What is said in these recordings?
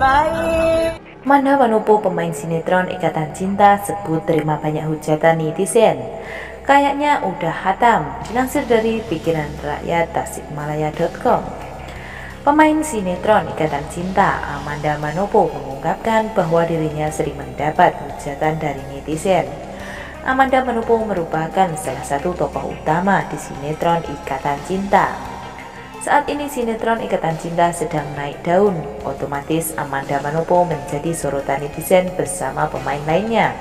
baik. Manda Manopo pemain sinetron Ikatan Cinta sebut terima banyak hujatan netizen. Kayaknya udah hatam, dilansir dari pikiran rakyat tasikmalaya.com. Pemain sinetron Ikatan Cinta Amanda Manopo mengungkapkan bahwa dirinya sering mendapat hujatan dari netizen. Amanda Manopo merupakan salah satu tokoh utama di sinetron Ikatan Cinta. Saat ini sinetron Ikatan Cinta sedang naik daun, otomatis Amanda Manopo menjadi sorotan netizen bersama pemain lainnya.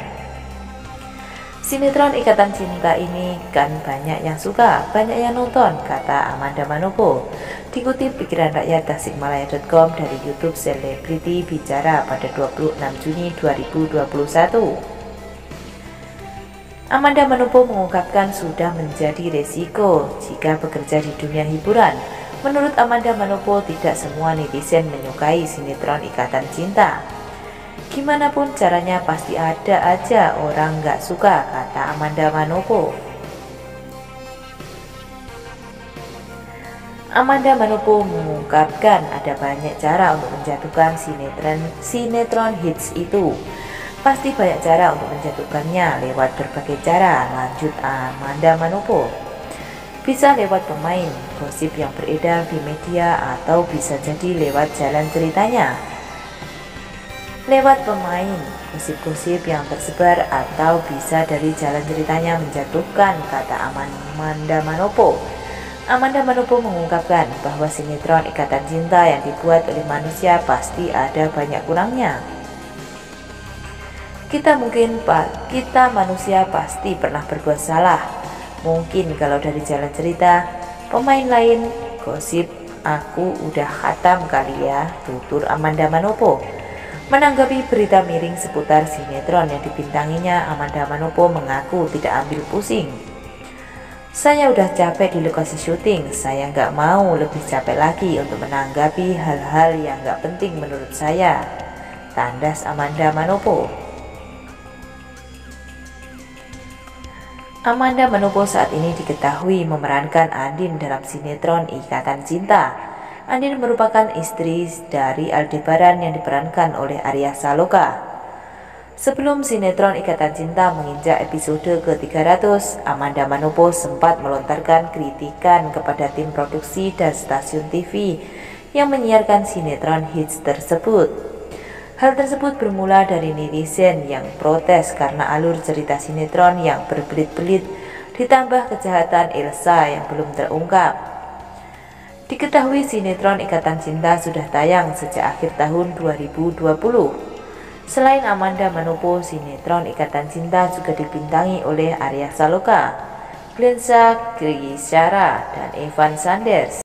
Sinetron Ikatan Cinta ini kan banyak yang suka, banyak yang nonton, kata Amanda Manopo. Dikutip pikiran rakyat Tasikmalaya.com dari YouTube Selebriti Bicara pada 26 Juni 2021. Amanda Manopo mengungkapkan sudah menjadi resiko jika bekerja di dunia hiburan Menurut Amanda Manopo, tidak semua netizen menyukai sinetron Ikatan Cinta. Gimana pun caranya pasti ada aja orang nggak suka, kata Amanda Manopo. Amanda Manopo mengungkapkan ada banyak cara untuk menjatuhkan sinetron sinetron hits itu. Pasti banyak cara untuk menjatuhkannya lewat berbagai cara, lanjut Amanda Manopo. Bisa lewat pemain, gosip yang beredar di media atau bisa jadi lewat jalan ceritanya. Lewat pemain, gosip-gosip yang tersebar atau bisa dari jalan ceritanya menjatuhkan kata Amanda Manopo. Amanda Manopo mengungkapkan bahwa sinetron Ikatan Cinta yang dibuat oleh manusia pasti ada banyak kurangnya. Kita mungkin, Pak, kita manusia pasti pernah berbuat salah, Mungkin kalau dari jalan cerita, pemain lain gosip aku udah khatam kali ya, tutur Amanda Manopo. Menanggapi berita miring seputar sinetron yang dibintanginya, Amanda Manopo mengaku tidak ambil pusing. Saya udah capek di lokasi syuting, saya nggak mau lebih capek lagi untuk menanggapi hal-hal yang nggak penting menurut saya. Tandas Amanda Manopo. Amanda Manopo saat ini diketahui memerankan Andin dalam sinetron Ikatan Cinta. Andin merupakan istri dari Aldebaran yang diperankan oleh Arya Saloka. Sebelum sinetron Ikatan Cinta menginjak episode ke-300, Amanda Manopo sempat melontarkan kritikan kepada tim produksi dan stasiun TV yang menyiarkan sinetron hits tersebut. Hal tersebut bermula dari netizen yang protes karena alur cerita sinetron yang berbelit-belit ditambah kejahatan Elsa yang belum terungkap. Diketahui sinetron Ikatan Cinta sudah tayang sejak akhir tahun 2020. Selain Amanda Manopo, sinetron Ikatan Cinta juga dibintangi oleh Arya Saloka, Glensa Grisara, dan Evan Sanders.